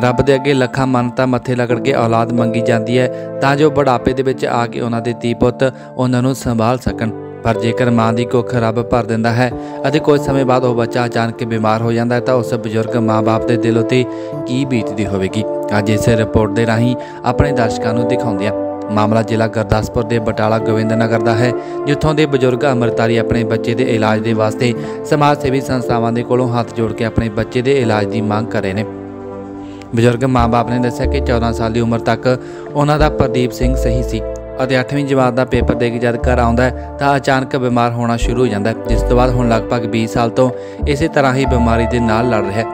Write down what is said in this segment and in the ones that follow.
ਰੱਬ ਦੇ ਅੱਗੇ ਲੱਖਾਂ ਮੰਨਤਾ ਮੱਥੇ ਲਗੜ ਕੇ ਔਲਾਦ ਮੰਗੀ ਜਾਂਦੀ ਹੈ, ਤਾਂ ਜੋ ਬੁਢਾਪੇ ਦੇ ਵਿੱਚ ਆ ਕੇ ਉਹਨਾਂ ਦੇ ਧੀ ਪੁੱਤ ਉਹਨਾਂ ਨੂੰ ਸੰਭਾਲ ਸਕਣ। ਪਰ ਜੇਕਰ ਮਾਂ ਦੀ ਕੁੱਖ ਰੱਬ ਭਰ ਦਿੰਦਾ ਹੈ ਅਤੇ ਕੁਝ ਸਮੇਂ ਬਾਅਦ ਉਹ ਬੱਚਾ ਅਚਾਨਕ ਬਿਮਾਰ ਹੋ ਜਾਂਦਾ ਹੈ, ਤਾਂ ਉਸ ਬਜ਼ੁਰਗ ਮਾਂ-ਬਾਪ ਦੇ ਦਿਲ ਉਤੇ ਕੀ ਬੀਤਦੀ ਹੋਵੇਗੀ? ਅੱਜ ਇਸ ਰਿਪੋਰਟ ਦੇ ਰਾਹੀਂ ਆਪਣੇ ਦਰਸ਼ਕਾਂ ਨੂੰ ਦਿਖਾਉਂਦੇ ਹਾਂ ਮਾਮਲਾ ਜ਼ਿਲ੍ਹਾ ਗੁਰਦਾਸਪੁਰ ਦੇ ਬਟਾਲਾ ਗੋਬਿੰਦਨਗਰ ਦਾ ਹੈ, ਜਿੱਥੋਂ ਦੇ ਬਜ਼ੁਰਗ ਅਮਰਤਾਰੀ ਆਪਣੇ ਬੱਚੇ ਦੇ ਇਲਾਜ ਦੇ ਵਾਸਤੇ ਸਮਾਜ ਸੇਵੀ ਸੰਸਥਾਵਾਂ ਦੇ ਕੋਲੋਂ ਹੱਥ ਜੋੜ ਕੇ ਆਪਣੇ ਬੱਚੇ ਦੇ ਇਲਾਜ ਦੀ ਮੰਗ ਕਰ ਰਹੇ ਨੇ। ਬਜ਼ੁਰਗ ਮਾਂ-ਬਾਪ ਨੇ ਦੱਸਿਆ ਕਿ 14 ਸਾਲ ਦੀ ਉਮਰ ਤੱਕ ਉਹਨਾਂ ਦਾ ਪ੍ਰਦੀਪ ਸਿੰਘ ਸਹੀ ਸੀ ਅਤੇ 8ਵੀਂ ਜਮਾਤ ਦਾ ਪੇਪਰ ਦੇ ਕੇ ਜਦ ਘਰ ਆਉਂਦਾ ਤਾਂ ਅਚਾਨਕ ਬਿਮਾਰ ਹੋਣਾ ਸ਼ੁਰੂ ਹੋ ਜਾਂਦਾ ਜਿਸ ਤੋਂ ਬਾਅਦ ਹੁਣ ਲਗਭਗ 20 ਸਾਲ ਤੋਂ ਇਸੇ ਤਰ੍ਹਾਂ ਹੀ ਬਿਮਾਰੀ ਦੇ ਨਾਲ ਲੜ ਰਿਹਾ ਹੈ।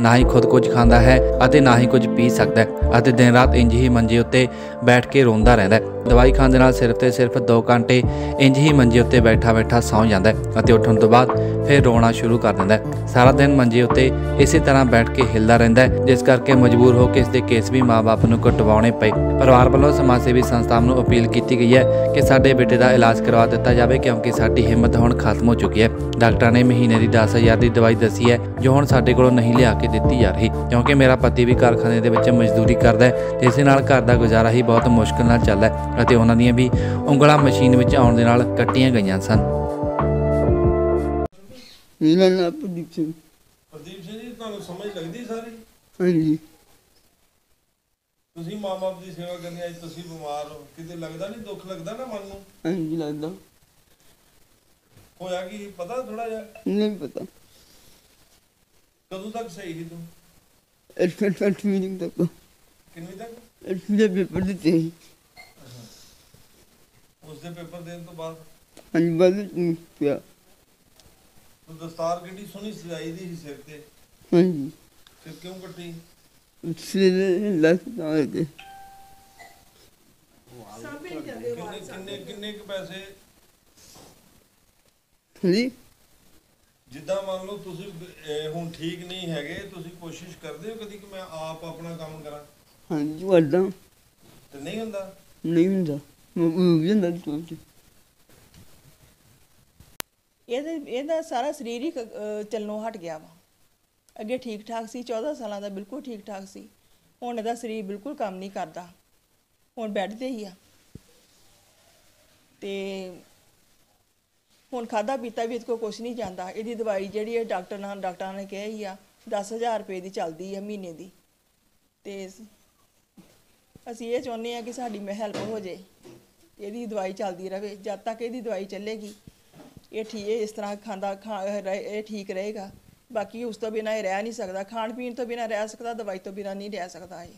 ਨਾ ਹੀ ਖੁਦ ਕੁਝ ਖਾਂਦਾ ਹੈ ਅਤੇ ਨਾ ਹੀ ਕੁਝ ਪੀ ਸਕਦਾ ਹੈ। ਅਤੇ ਦਿਨ ਰਾਤ ਇੰਜ ਹੀ ਮੰਜੇ ਉੱਤੇ ਬੈਠ ਕੇ ਰੋਂਦਾ ਰਹਿੰਦਾ ਹੈ। ਦਵਾਈ ਖਾਣ ਦੇ ਨਾਲ ਸਿਰਫ ਤੇ ਸਿਰਫ 2 ਘੰਟੇ ਇੰਜ ਹੀ ਮੰਜੇ ਉੱਤੇ ਬੈਠਾ ਬੈਠਾ ਸੌਂ ਜਾਂਦਾ ਹੈ ਅਤੇ ਉੱਠਣ ਤੋਂ ਬਾਅਦ ਫਿਰ ਰੋਣਾ ਸ਼ੁਰੂ ਕਰ ਦਿੰਦਾ ਹੈ। ਸਾਰਾ ਦਿਨ ਮੰਜੇ ਉੱਤੇ ਇਸੇ ਤਰ੍ਹਾਂ ਬੈਠ ਕੇ ਹਿੱਲਦਾ ਰਹਿੰਦਾ ਹੈ, ਜਿਸ ਕਰਕੇ ਮਜਬੂਰ ਹੋ ਕੇ ਇਸ ਦੇ ਕੇਸ ਵੀ ਮਾਪੇ ਨੂੰ ਕਟਵਾਉਣੇ ਪਏ। ਪਰਿਵਾਰ ਵੱਲੋਂ ਸਮਾਜ ਸੇਵੀ ਸੰਸਥਾਵਾਂ ਨੂੰ ਅਪੀਲ ਕੀਤੀ ਗਈ ਹੈ ਕਿ ਸਾਡੇ ਬੇਟੇ ਦਾ ਇਲਾਜ ਕਰਵਾ ਦਿੱਤਾ ਜਾਵੇ, ਕਿਉਂਕਿ ਸਾਡੀ ਹਿੰਮਤ ਹੁਣ ਖਤਮ ਹੋ ਚੁੱਕੀ ਹੈ। ਡਾਕਟਰਾਂ ਨੇ ਮਹੀਨੇ ਦੀ 10000 ਦੀ ਦਵਾਈ ਦੱਸੀ ਹੈ, ਜੋ ਹੁਣ ਸਾਡੇ ਕੋਲੋਂ ਨਹੀਂ ਲਿਆ ਕੇ ਦਿੱਤੀ ਜਾ ਰਹੀ, ਕਿਉਂਕਿ ਮੇਰਾ ਪਤੀ ਵੀ ਕਾਰਖਾਨੇ ਦੇ ਵਿੱਚ ਮਜ਼ਦੂਰੀ ਕਰਦਾ ਹੈ ਤੇ ਇਸੇ ਨਾਲ ਘਰ ਦਾ ਗੁਜ਼ਾਰਾ ਹੀ ਬਹੁਤ ਮੁਸ਼ਕਲ ਨਾਲ ਚੱਲਦਾ ਹੈ ਅਤੇ ਉਹਨਾਂ ਦੀਆਂ ਵੀ ਉਂਗਲਾਂ ਮਸ਼ੀਨ ਵਿੱਚ ਆਉਣ ਦੇ ਨਾਲ ਕੱਟੀਆਂ ਗਈਆਂ ਸਨ। ਮੇਰਾ ਨਾਮ ਪ੍ਰਦੀਪ ਸਿੰਘ। ਪ੍ਰਦੀਪ ਸਿੰਘ ਜੀ ਤੁਹਾਨੂੰ ਸਮਝ ਲੱਗਦੀ ਸਾਰੀ? ਹਾਂਜੀ। ਤੁਸੀਂ ਮਾਂ-ਬਾਪ ਦੀ ਸੇਵਾ ਕਰਨੀ ਅੱਜ ਤੁਸੀਂ ਬਿਮਾਰ ਹੋ। ਕਿਤੇ ਲੱਗਦਾ ਨਹੀਂ ਦੁੱਖ ਲੱਗਦਾ ਨਾ ਮਨ ਨੂੰ? ਹਾਂਜੀ ਲੱਗਦਾ। ਹੋਇਆ ਕੀ? ਪਤਾ ਥੋੜਾ ਜਿਹਾ? ਨਹੀਂ ਪਤਾ। ਕਦੋਂ ਤੱਕ ਸਹੀ ਸੀ ਤੂੰ? ਐਡਮਿਟ ਫੈਟ ਮੀਟਿੰਗ ਤੱਕ। ਕਿੰਨੀ ਤੱਕ? ਦੇ ਪੇਪਰ ਦਿੱਤੇ ਸੀ। ਉਸ ਦੇ ਪੇਪਰ ਦੇਣ ਤੋਂ ਬਾਅਦ? ਹਾਂਜੀ ਨਹੀਂ ਪਿਆ। ਤੂੰ ਦਸਤਾਰ ਕਿੱਡੀ ਸੋਹਣੀ ਸਜਾਈ ਦੀ ਸੀ ਸਿਰ ਤੇ। ਹਾਂਜੀ। ਫਿਰ ਕਿਉਂ ਕੱਟੀ? ਸਿਰੇ ਲੱਗ ਕਿੰਨੇ ਕਿੰਨੇ ਕਿੰਨੇ ਕੁ ਪੈਸੇ? ਹਾਂਜੀ। ਜਿੱਦਾਂ ਮੰਨ ਲਓ ਤੁਸੀਂ ਹੁਣ ਠੀਕ ਨਹੀਂ ਹੈਗੇ ਤੁਸੀਂ ਕੋਸ਼ਿਸ਼ ਕਰਦੇ ਹੋ ਕਦੀ ਕਿ ਮੈਂ ਆਪ ਆਪਣਾ ਕੰਮ ਕਰਾਂ? ਹਾਂਜੀ ਵਾਦਾ ਤੇ ਨਹੀਂ ਹੁੰਦਾ? ਨਹੀਂ ਹੁੰਦਾ। ਮੈਂ ਉਹ ਵੀ ਜਾਂਦਾ ਸੋਚ ਇਹਦੇ ਇਹਦਾ ਸਾਰਾ ਸਰੀਰ ਹੀ ਕ- ਅਹ ਚੱਲਣੋਂ ਹਟ ਗਿਆ ਵਾ। ਅੱਗੇ ਠੀਕ ਠਾਕ ਸੀ 14 ਸਾਲਾਂ ਦਾ ਬਿਲਕੁਲ ਠੀਕ ਠਾਕ ਸੀ। ਹੁਣ ਇਹਦਾ ਸਰੀਰ ਬਿਲਕੁਲ ਕੰਮ ਨਹੀਂ ਕਰਦਾ। ਹੁਣ ਬੈੱਡ ਤੇ ਹੀ ਆ। ਤੇ ਹੁਣ ਖਾਦਾ ਪੀਤਾ ਵੀ ਇਹਦੇ ਕੋਲ ਕੁਝ ਨਹੀਂ ਜਾਂਦਾ। ਇਹਦੀ ਦਵਾਈ ਜਿਹੜੀ ਹੈ ਡਾਕਟਰ ਨਾਲ ਡਾਕਟਰਾਂ ਨੇ ਕਿਹਾ ਹੀ ਆ 10000 ਰੁਪਏ ਦੀ ਚੱਲਦੀ ਆ ਮਹੀਨੇ ਦੀ। ਤੇ ਅਸੀਂ ਇਹ ਚਾਹੁੰਦੇ ਆ ਕਿ ਸਾਡੀ ਮੈਂ ਹੈਲਪ ਹੋ ਜੇ ਇਹਦੀ ਦਵਾਈ ਚੱਲਦੀ ਰਵੇ ਜਦ ਤੱਕ ਇਹਦੀ ਦਵਾਈ ਚੱਲੇਗੀ ਇਹ ਠੀਕ ਇਸ ਤਰ੍ਹਾਂ ਖਾਂਦਾ ਖਾ ਰਹੇ- ਇਹ ਠੀਕ ਰਹੇਗਾ। ਬਾਕੀ ਉਸ ਤੋਂ ਬਿਨਾਂ ਇਹ ਰਹਿ ਨਹੀਂ ਸਕਦਾ। ਖਾਣ ਪੀਣ ਤੋਂ ਬਿਨਾਂ ਰਹਿ ਸਕਦਾ ਦਵਾਈ ਤੋਂ ਬਿਨਾਂ ਨਹੀਂ ਰਹਿ ਸਕਦਾ ਇਹ।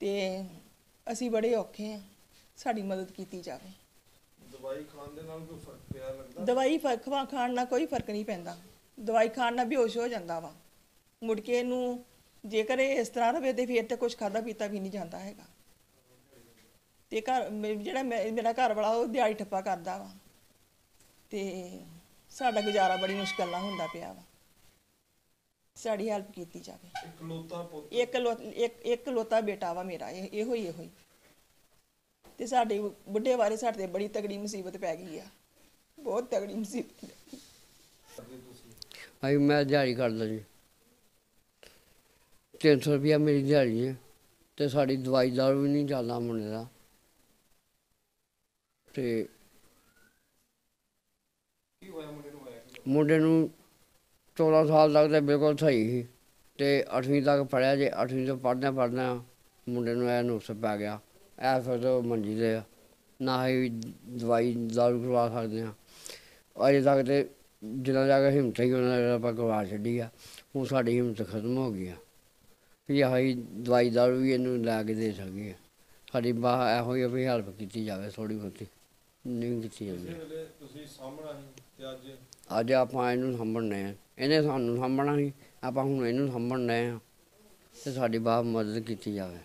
ਤੇ ਅਸੀਂ ਬੜੇ ਔਖੇ ਹਾਂ ਸਾਡੀ ਮਦਦ ਕੀਤੀ ਜਾਵੇ। ਦਵਾਈ ਖਾਣ ਦੇ ਨਾਲ ਕੋਈ ਫ਼ਰਕ ਪਿਆ ਲੱਗਦਾ? ਦਵਾਈ ਫ- ਖਵਾ ਖਾਣ ਨਾਲ ਕੋਈ ਫ਼ਰਕ ਨਹੀਂ ਪੈਂਦਾ। ਦਵਾਈ ਖਾਣ ਨਾਲ ਬੇਹੋਸ਼ ਹੋ ਜਾਂਦਾ ਵਾ। ਮੁੜ ਕੇ ਇਹਨੂੰ ਜੇਕਰ ਇਹ ਇਸ ਤਰ੍ਹਾਂ ਰਵੇ ਤੇ ਫਿਰ ਤੇ ਕੁਝ ਖਾਦਾ ਪੀਤਾ ਵੀ ਨਹੀਂ ਜਾਂਦਾ ਹੈਗਾ। ਤੇ ਘਰ ਮੇ- ਜਿਹੜਾ ਮੈਂ- ਮੇਰਾ ਘਰ ਵਾਲਾ ਉਹ ਦਿਹਾੜੀ ਠੱਪਾ ਕਰਦਾ ਵਾ। ਤੇ ਸਾਡਾ ਗੁਜ਼ਾਰਾ ਬੜੀ ਮੁਸ਼ਕਲ ਨਾਲ ਹੁੰਦਾ ਪਿਆ ਵਾ। ਸਾਡੀ ਹੈਲਪ ਕੀਤੀ ਜਾਵੇ। ਇਕਲੌਤਾ ਪੁੱਤ। ਇੱਕ ਲੋ- ਇੱਕ ਇੱਕ ਲੋਤਾ ਬੇਟਾ ਵਾ ਮੇਰਾ ਇਹ ਇਹੋ ਹੀ ਇਹੋ ਹੀ। ਤੇ ਸਾਡੇ ਬੁੱਢੇ ਬਾਰੇ ਸਾਡੇ ਤੇ ਬੜੀ ਤਗੜੀ ਮੁਸੀਬਤ ਪੈ ਗਈ ਆ। ਬਹੁਤ ਤਗੜੀ ਮੁਸੀਬਤ। ਭਾਈ ਮੈਂ ਦਿਹਾੜੀ ਕਰਦਾ ਜੀ। 300 ਰੁਪਇਆ ਮੇਰੀ ਦਿਹਾੜੀ ਹੈ ਤੇ ਸਾਡੀ ਦਵਾਈ ਦਾਰੂ ਵੀ ਨਹੀਂ ਚੱਲਦਾ ਮੁੰਡੇ ਦਾ ਤੇ ਮੁੰਡੇ ਨੂੰ 14 ਸਾਲ ਤੱਕ ਤੇ ਬਿਲਕੁਲ ਸਹੀ ਸੀ, ਤੇ 8ਵੀਂ ਤੱਕ ਪੜਿਆ ਜੇ 8ਵੀਂ ਤੋਂ ਪੜ੍ਹਦਿਆਂ ਪੜ੍ਹਦਿਆਂ ਮੁੰਡੇ ਨੂੰ ਇਹ ਨੁਕਸ ਪੈ ਗਿਆ, ਇਹ ਫਿਰ ਉਹ ਮੰਜੀ ਦੇ ਆ। ਨਾ ਹੀ ਦਵਾਈ ਦਾਰੂ ਕਰਵਾ ਸਕਦੇ ਆ ਅਜੇ ਤੱਕ ਤੇ ਜਿੰਨਾ ਜਾ ਕੇ ਹਿੰਮਤ ਹੀ ਉਹਨਾਂ ਦਾ ਆਪਾਂ ਗਵਾ ਛੱਡੀ ਆ, ਹੁਣ ਸਾਡੀ ਹਿੰਮਤ ਖਤਮ ਹੋ ਗਈ ਆ ਵੀ ਆਹ ਹੀ ਦਵਾਈ ਦਾਰੂ ਵੀ ਇਹਨੂੰ ਲੈ ਕੇ ਦੇ ਸਕੀਏ ਆ। ਸਾਡੀ ਬਾਹ ਇਹੋ ਹੀ ਆ ਵੀ ਹੈਲਪ ਕੀਤੀ ਜਾਵੇ ਥੋੜੀ ਬਹੁਤੀ। ਨਹੀਂ ਕੀਤੀ ਜਾਂਦੀ ਵੇਲੇ ਤੁਸੀਂ ਸਾਹਮਣਾ ਸੀ ਤੇ ਅੱਜ? ਅੱਜ ਆਪਾਂ ਇਹਨੂੰ ਸਾਂਭਣੇ ਆ। ਇਹਨੇ ਸਾਨੂੰ ਸਾਂਭਣਾ ਸੀ ਆਪਾਂ ਹੁਣ ਇਹਨੂੰ ਸਾਂਭਣ ਡਏ ਆ। ਤੇ ਸਾਡੀ ਬਾਹ ਮਦਦ ਕੀਤੀ ਜਾਵੇ।